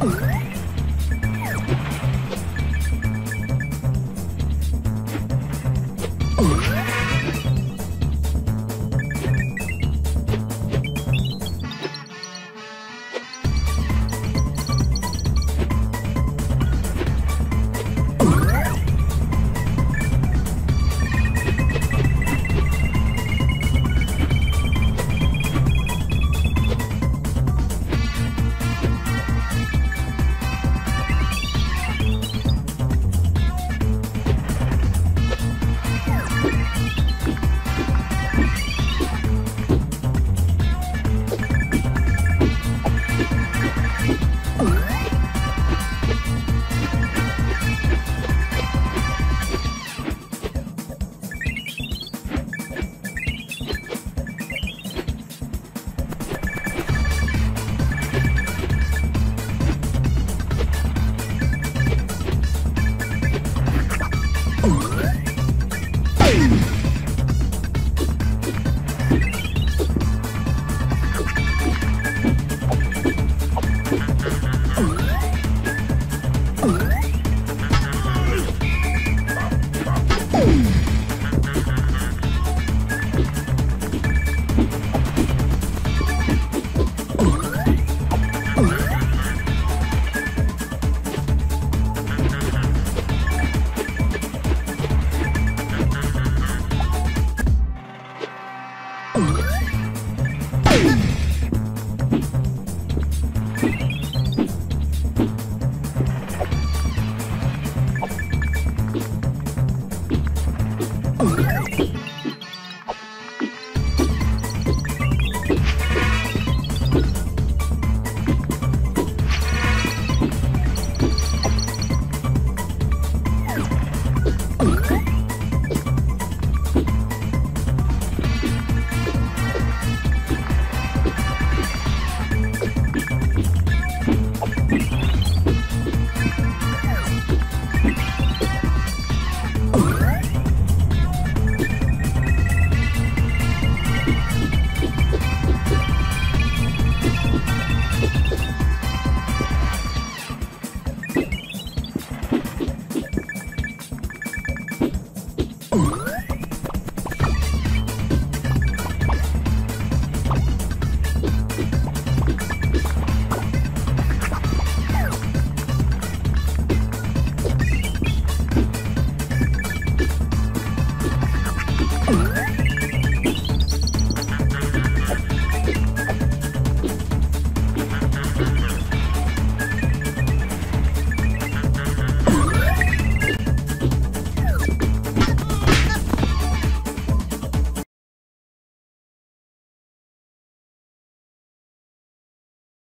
Oh. Oh.